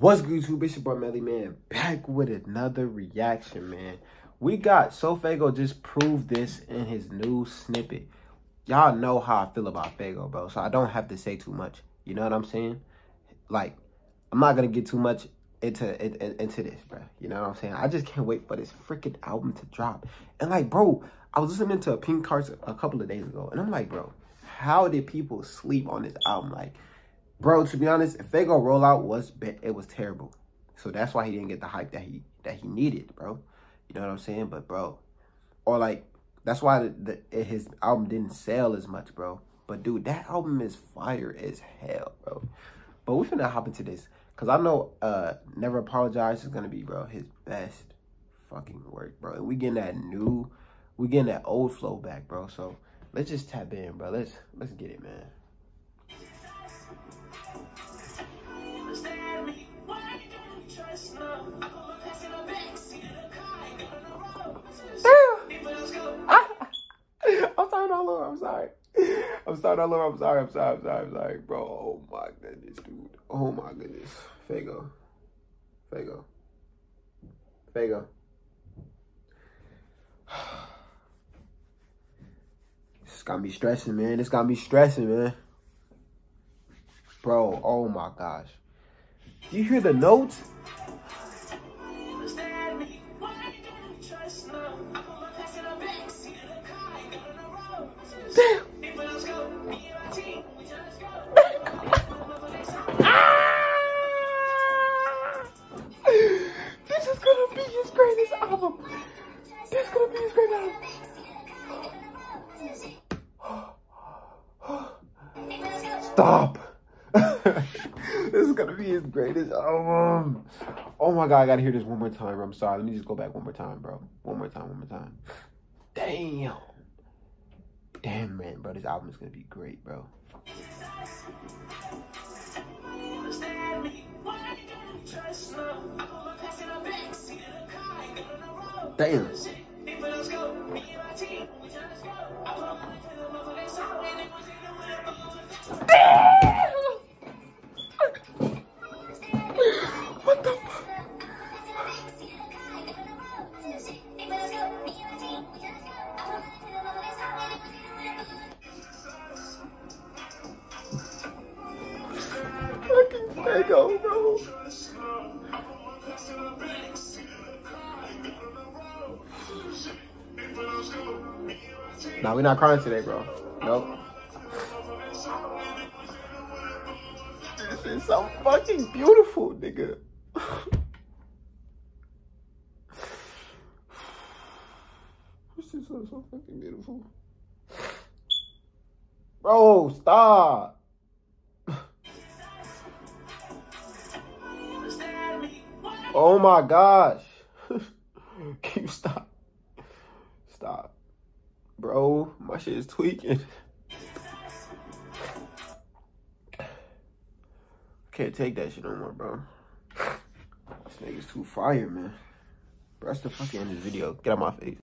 What's good, YouTube? It's your boy Melly, man. Back with another reaction, man. We got SoFaygo just proved this in his new snippet. Y'all know how I feel about Faygo, bro. So I don't have to say too much. You know what I'm saying? Like, I'm not gonna get too much into into, into this, bro. You know what I'm saying? I just can't wait for this freaking album to drop. And like, bro, I was listening to Pink Heartz a couple of days ago, and I'm like, bro, how did people sleep on this album? Like, bro, to be honest, if Faygo rollout was it was terrible. So that's why he didn't get the hype that he that he needed, bro. You know what I'm saying? But bro, or like that's why the, the, his album didn't sell as much, bro. But dude, that album is fire as hell, bro. But we finna hop into this. Cause I know uh Never Apologize is gonna be, bro, his best fucking work, bro. And we getting that new, we getting that old flow back, bro. So let's just tap in, bro. Let's let's get it, man. Starting all over. I'm sorry. I'm starting all over. I'm sorry. I'm sorry. I'm sorry. I'm sorry, bro. Oh my goodness, dude. Oh my goodness. Faygo. Faygo. This got me stressing, man. This got me stressing, man. Bro, oh my gosh. Do you hear the notes? Stop. this is gonna be his greatest album. Oh my god, I gotta hear this one more time. I'm sorry. Let me just go back one more time, bro. One more time, one more time. Damn. Damn, man, bro. This album is gonna be great, bro. Damn. Faygo, bro. Nah, we're not crying today, bro. Nope. This is so fucking beautiful, nigga. this is so, so fucking beautiful. Bro, stop. Oh my gosh. Keep stop. Stop. Bro, my shit is tweaking. Can't take that shit no more, bro. This nigga's too fire, man. Bro, that's the fucking end of the video. Get out my face.